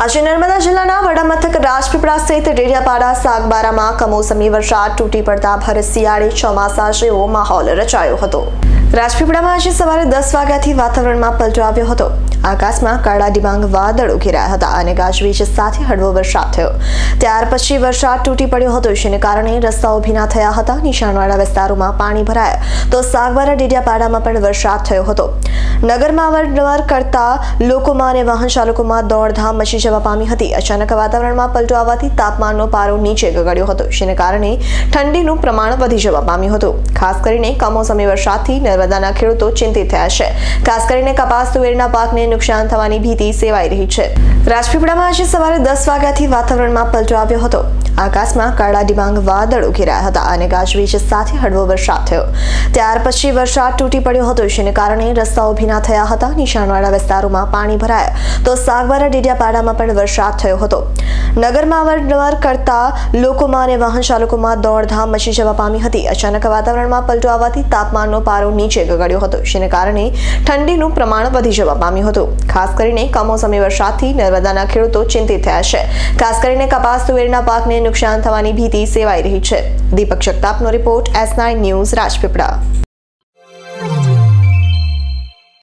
આજે નર્મદા જિલ્લાના વડા મથક રાજપીપળા સ્થિત ડેડિયાપાડા સાગબારામાં કમોસમી વરસાદ તૂટી પડતા ભર શિયાળે, ચોમાસા જેવો માહોલ રચાયો હતો. રાજપીપળામાં આજે સવારે દસ વાગ્યાથી વાતાવરણમાં પલટો આવ્યો હતો. આકાશમાં કાળા ડિબાંગ વાદળો ઘેરાયા હતા અને ગાજવીજ સાથે હળવો વરસાદ થયો. ત્યાર પછી વરસાદ તૂટી પડ્યો હતો, જેને કારણે રસ્તાઓ ભીના થયા હતા. નિશાનવાળા વિસ્તારોમાં પાણી ભરાયા. તો સાગબારા ડેડિયાપાડામાં પણ વરસાદ થયો હતો. નગરમાં અવરનવર કરતા લોકોમાં અને વાહન ચાલકોમાં દોડધામ મચી જવા પામી હતી. અચાનક વાતાવરણમાં પલટો આવવાથી તાપમાનનો પારો નીચે ગગડ્યો હતો, જેને કારણે ઠંડીનું પ્રમાણ વધી જવા પામ્યું હતું. ખાસ કરીને કમોસમી વરસાદથી નર્મદાના ખેડૂતો ચિંતિત થયા છે. ખાસ કરીને કપાસ, તુવેરના પાકને નુકસાન થવાની ભીતિ સેવાઈ રહી છે. રાજપીપળામાં આજે સવારે દસ વાગ્યાથી વાતાવરણમાં પલટો આવ્યો હતો. આકાશમાં કાળા ડિબાંગ વાદળ ઘેરાયા હતા અને ગાજવીજ સાથે હળવો વરસાદ થયો. ત્યાર પછી વરસાદ તૂટી પડ્યો હતો, જેને કારણે રસ્તાઓ ભીના થયા હતા. નિશાણવાળા વિસ્તારોમાં પાણી ભરાયા. તો સાગબારા ડેડિયાપાડામાં પણ વરસાદ થયો હતો. નગરમાં અવરનવર કરતા લોકોમાં અને વાહન ચાલકોમાં દોડધામ મચી જવા પામી હતી. અચાનક વાતાવરણમાં પલટો આવવાથી તાપમાનનો પારો નીચે ગગડ્યો હતો. જેને કારણે ઠંડીનું પ્રમાણ વધી જવા પામ્યું હતું. ખાસ કરીને કમોસમી વરસાદથી નર્મદાના ખેડૂતો ચિંતિત થયા છે. ખાસ કરીને કપાસ, તુવેરના પાકને નુકસાન થવાની ભીતિ સેવાઈ રહી છે. Deepak જગતાપનો report S nine news Rajpipla.